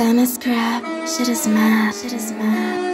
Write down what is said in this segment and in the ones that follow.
Dennis crap, shit is mad, shit is mad.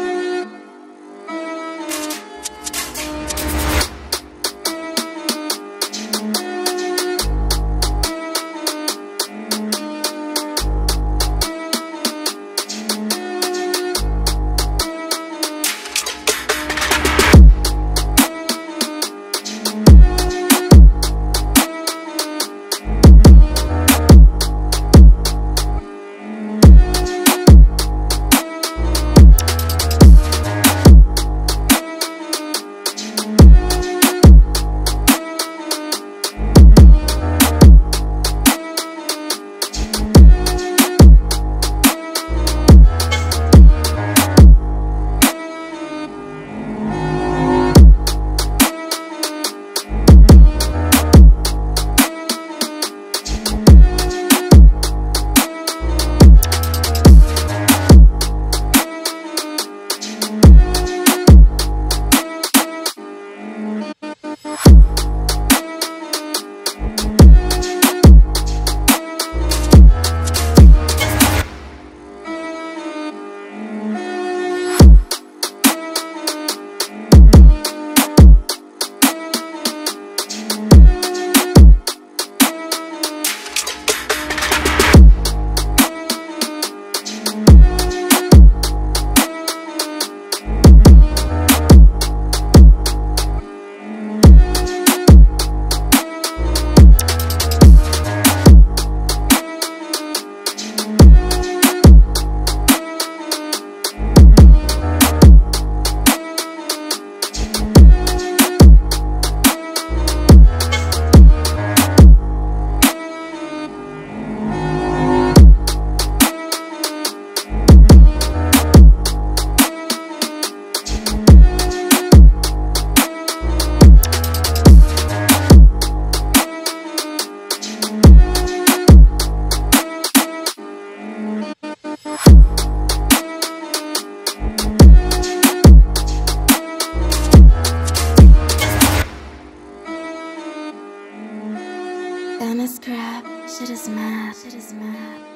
Shit is mad, shit is mad.